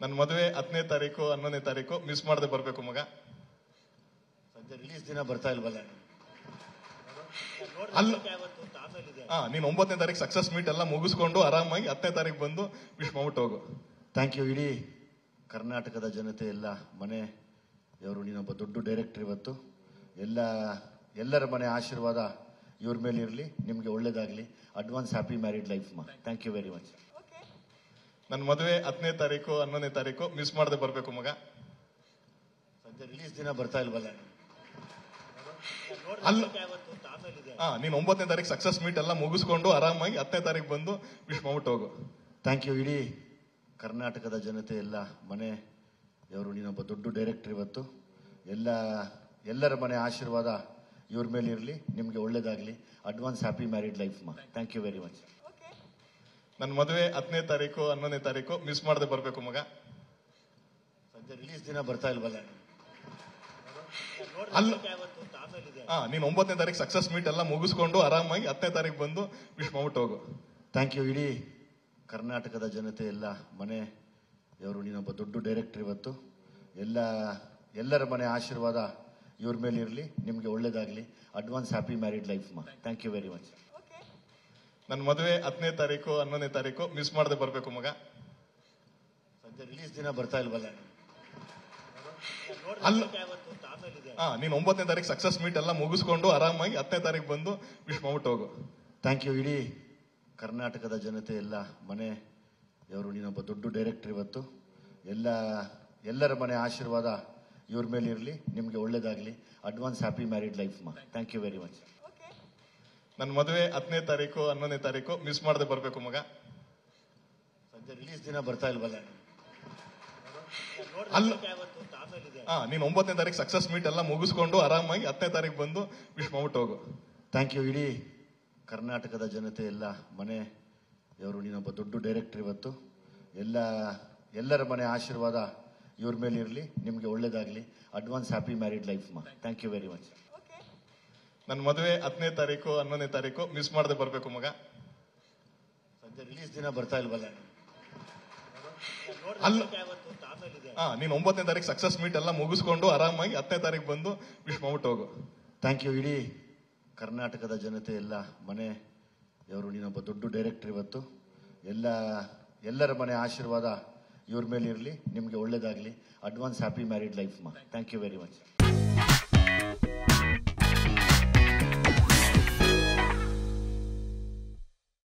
ನನ್ನ ಮದುವೆ ಹತ್ತನೇ ತಾರೀಕು ಹನ್ನೊಂದನೇ ತಾರೀಕು ಮಿಸ್ ಮಾಡದೆ ಬರಬೇಕು ಮಗ. ಸಂಜೆ ರಿಲೀಸ್ ದಿನ ಬರ್ತಾ ಇಲ್ವಲ್ಲ? ಅಲ್ಲ. ಹಾ ನೀನ್ ಒಂಬತ್ತನೇ ತಾರೀಕು ಸಕ್ಸಸ್ ಮೀಟ್ ಎಲ್ಲ ಮುಗಿಸ್ಕೊಂಡು ಆರಾಮಾಗಿ ಹತ್ತನೇ ತಾರೀಕು ಬಂದು ವಿಶ್ ಮಾಡ್ಬಿಟ್ಟು ಹೋಗು. ಥ್ಯಾಂಕ್ ಯು ಇಡೀ ಕರ್ನಾಟಕದ ಜನತೆ ಎಲ್ಲ ಮನೆ ಇವರು ನೀನೊಬ್ಬ ದೊಡ್ಡ ಡೈರೆಕ್ಟರ್ ಇವತ್ತು. ಎಲ್ಲ ಎಲ್ಲರ ಮನೆ ಆಶೀರ್ವಾದ ಇವ್ರ ಮೇಲೆ ಇರಲಿ ನಿಮಗೆ ಒಳ್ಳೇದಾಗಲಿ. ಅಡ್ವಾನ್ಸ್ ಹ್ಯಾಪಿ ಮ್ಯಾರಿಡ್ ಲೈಫ್ ಮಾ. ಥ್ಯಾಂಕ್ ಯು ವೆರಿ ಮಚ್ ನನ್ನ ಮದುವೆ ಹತ್ತನೇ ತಾರೀಕು ಹನ್ನೊಂದನೇ ತಾರೀಕು ಮಿಸ್ ಮಾಡದೆ ಬರಬೇಕು ಮಗ. ಸದ್ಯ ರಿಲೀಸ್ ದಿನ ಬರ್ತಾ ಇಲ್ವಲ್ಲ? ಅಲ್ಲ. ಹಾ ನೀನು ಒಂಬತ್ತನೇ ತಾರೀಕು ಸಕ್ಸಸ್ ಮೀಟ್ ಎಲ್ಲ ಮುಗಿಸ್ಕೊಂಡು ಆರಾಮಾಗಿ ಹತ್ತನೇ ತಾರೀಕು ಬಂದು ವಿಶ್ ಮಾಡ್ಬಿಟ್ಟು ಹೋಗು. ಥ್ಯಾಂಕ್ ಯು ಇಡೀ ಕರ್ನಾಟಕದ ಜನತೆ ಎಲ್ಲ ಮನೆ ಇವರು ನೀನೊಬ್ಬ ದೊಡ್ಡ ಡೈರೆಕ್ಟರ್ ಇವತ್ತು. ಎಲ್ಲ ಎಲ್ಲರ ಮನೆ ಆಶೀರ್ವಾದ ಇವ್ರ ಮೇಲೆ ಇರಲಿ ನಿಮಗೆ ಒಳ್ಳೇದಾಗಲಿ. ಅಡ್ವಾನ್ಸ್ ಹ್ಯಾಪಿ ಮ್ಯಾರಿಡ್ ಲೈಫ್ ಮಾ. ಥ್ಯಾಂಕ್ ಯು ವೆರಿ ಮಚ್ ನನ್ನ ಮದುವೆ ಹತ್ತನೇ ತಾರೀಕು ಹನ್ನೊಂದನೇ ತಾರೀಕು ಮಿಸ್ ಮಾಡದೆ ಬರಬೇಕು ಮಗ. ಸದ್ಯ ರಿಲೀಸ್ ದಿನ ಬರ್ತಾ ಇಲ್ವಲ್ಲ? ಅಲ್ಲ. ಹಾ ನೀನ್ ಒಂಬತ್ತನೇ ತಾರೀಕು ಸಕ್ಸಸ್ ಮೀಟ್ ಎಲ್ಲ ಮುಗಿಸ್ಕೊಂಡು ಆರಾಮಾಗಿ ಹತ್ತನೇ ತಾರೀಕು ಬಂದು ವಿಶ್ ಮಾಡ್ಬಿಟ್ಟು ಹೋಗು. ಥ್ಯಾಂಕ್ ಯು ಇಡೀ ಕರ್ನಾಟಕದ ಜನತೆ ಎಲ್ಲ ಮನೆ ಇವರು ನೀನೊಬ್ಬ ದೊಡ್ಡ ಡೈರೆಕ್ಟರ್ ಇವತ್ತು. ಎಲ್ಲ ಎಲ್ಲರ ಮನೆ ಆಶೀರ್ವಾದ ಇವ್ರ ಮೇಲೆ ಇರಲಿ ನಿಮಗೆ ಒಳ್ಳೇದಾಗಲಿ. ಅಡ್ವಾನ್ಸ್ ಹ್ಯಾಪಿ ಮ್ಯಾರಿಡ್ ಲೈಫ್ ಮಾ. ಥ್ಯಾಂಕ್ ಯು ವೆರಿ ಮಚ್ ನನ್ನ ಮದುವೆ ಹತ್ತನೇ ತಾರೀಕು ಹನ್ನೊಂದನೇ ತಾರೀಕು ಮಿಸ್ ಮಾಡದೆ ಬರಬೇಕು ಮಗ. ಸದ್ಯ ರಿಲೀಸ್ ದಿನ ಬರ್ತಾ ಇಲ್ವಲ್ಲ? ಅಲ್ಲ. ಹಾ ನೀನ್ ಒಂಬತ್ತನೇ ತಾರೀಕು ಸಕ್ಸಸ್ ಮೀಟ್ ಎಲ್ಲ ಮುಗಿಸ್ಕೊಂಡು ಆರಾಮಾಗಿ ಹತ್ತನೇ ತಾರೀಕು ಬಂದು ವಿಶ್ ಮಾಡ್ಬಿಟ್ಟು ಹೋಗು. ಥ್ಯಾಂಕ್ ಯು ಇಡೀ ಕರ್ನಾಟಕದ ಜನತೆ ಎಲ್ಲ ಮನೆ ಇವರು ನೀನೊಬ್ಬ ದೊಡ್ಡ ಡೈರೆಕ್ಟರ್ ಇವತ್ತು. ಎಲ್ಲ ಎಲ್ಲರ ಮನೆ ಆಶೀರ್ವಾದ ಇವ್ರ ಮೇಲೆ ಇರಲಿ ನಿಮಗೆ ಒಳ್ಳೇದಾಗಲಿ. ಅಡ್ವಾನ್ಸ್ ಹ್ಯಾಪಿ ಮ್ಯಾರಿಡ್ ಲೈಫ್ ಮಾ. ಥ್ಯಾಂಕ್ ಯು ವೆರಿ ಮಚ್ ನನ್ನ ಮದುವೆ ಹತ್ತನೇ ತಾರೀಕು ಹನ್ನೊಂದನೇ ತಾರೀಕು ಮಿಸ್ ಮಾಡದೆ ಬರಬೇಕು ಮಗ. ಸದ್ಯ ರಿಲೀಸ್ ದಿನ ಬರ್ತಾ ಇಲ್ವಲ್ಲ? ಅಲ್ಲ. ಹಾ ನೀನು ಒಂಬತ್ತನೇ ತಾರೀಕು ಸಕ್ಸಸ್ ಮೀಟ್ ಎಲ್ಲ ಮುಗಿಸ್ಕೊಂಡು ಆರಾಮಾಗಿ ಹತ್ತನೇ ತಾರೀಕು ಬಂದು ವಿಶ್ ಮಾಡ್ಬಿಟ್ಟು ಹೋಗು. ಥ್ಯಾಂಕ್ ಯು ಇಡೀ ಕರ್ನಾಟಕದ ಜನತೆ ಎಲ್ಲ ಮನೆ ಇವರು ನೀನೊಬ್ಬ ದೊಡ್ಡ ಡೈರೆಕ್ಟರ್ ಇವತ್ತು. ಎಲ್ಲ ಎಲ್ಲರ ಮನೆ ಆಶೀರ್ವಾದ ಇವ್ರ ಮೇಲೆ ಇರಲಿ ನಿಮಗೆ ಒಳ್ಳೇದಾಗಲಿ. ಅಡ್ವಾನ್ಸ್ ಹ್ಯಾಪಿ ಮ್ಯಾರಿಡ್ ಲೈಫ್ ಮಾ. ಥ್ಯಾಂಕ್ ಯು ವೆರಿ ಮಚ್ ನನ್ನ ಮದುವೆ ಹತ್ತನೇ ತಾರೀಕು ಹನ್ನೊಂದನೇ ತಾರೀಕು ಮಿಸ್ ಮಾಡದೆ ಬರಬೇಕು ಮಗ. ಸದ್ಯ ರಿಲೀಸ್ ದಿನ ಬರ್ತಾ ಇಲ್ವಲ್ಲ? ಅಲ್ಲ. ಹಾ ನೀನ್ ಒಂಬತ್ತನೇ ತಾರೀಕು ಸಕ್ಸಸ್ ಮೀಟ್ ಎಲ್ಲ ಮುಗಿಸ್ಕೊಂಡು ಆರಾಮಾಗಿ ಹತ್ತನೇ ತಾರೀಕು ಬಂದು ವಿಶ್ ಮಾಡ್ಬಿಟ್ಟು ಹೋಗು. ಥ್ಯಾಂಕ್ ಯು ಇಡೀ ಕರ್ನಾಟಕದ ಜನತೆ ಎಲ್ಲ ಮನೆ ಇವರು ನೀನೊಬ್ಬ ದೊಡ್ಡ ಡೈರೆಕ್ಟರ್ ಇವತ್ತು. ಎಲ್ಲ ಎಲ್ಲರ ಮನೆ ಆಶೀರ್ವಾದ ಇವ್ರ ಮೇಲೆ ಇರಲಿ ನಿಮಗೆ ಒಳ್ಳೇದಾಗಲಿ. ಅಡ್ವಾನ್ಸ್ ಹ್ಯಾಪಿ ಮ್ಯಾರಿಡ್ ಲೈಫ್ ಮಾ. Thank you very much